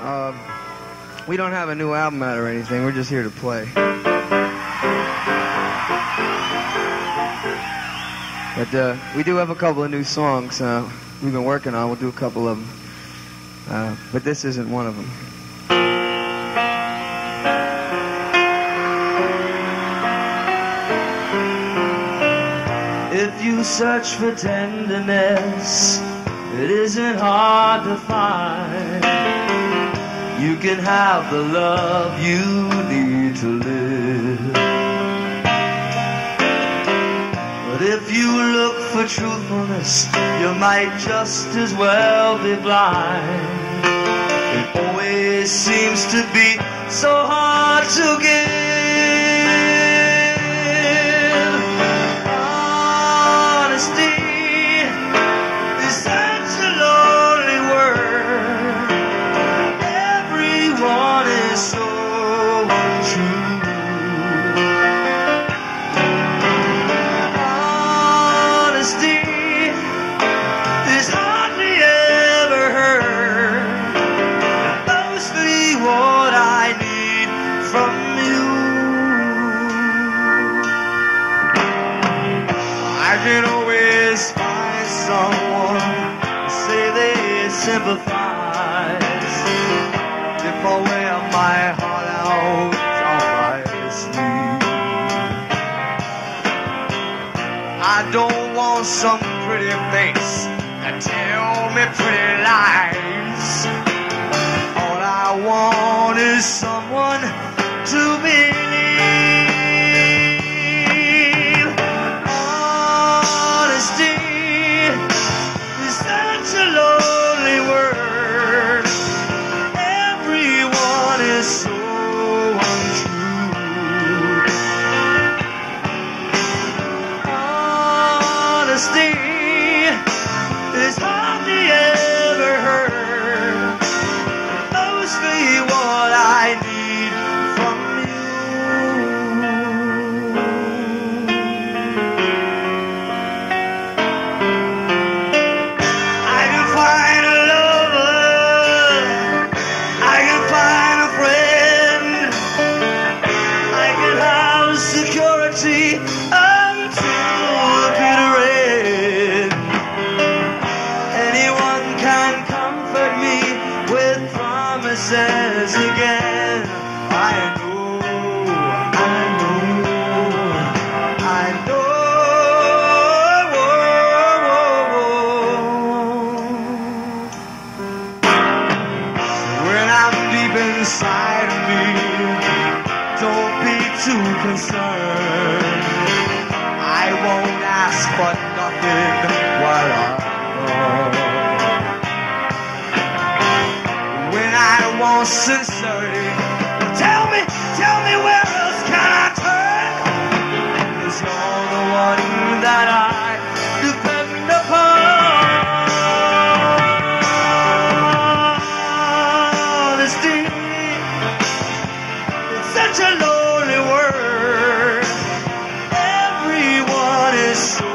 Uh, we don't have a new album out or anything. We're just here to play. But uh, we do have a couple of new songs uh, we've been working on. We'll do a couple of them. Uh, but this isn't one of them. If you search for tenderness, it isn't hard to find. You can have the love you need to live. But if you look for truthfulness, you might just as well be blind. It always seems to be so hard to give. Sympathize. If I wear my heart out on my sleeve. I don't want some pretty face that tell me pretty lies. All I want is someone Honesty inside of me, don't be too concerned. I won't ask for nothing while I'm gone. When I want sincerity, such a lonely world. Everyone is so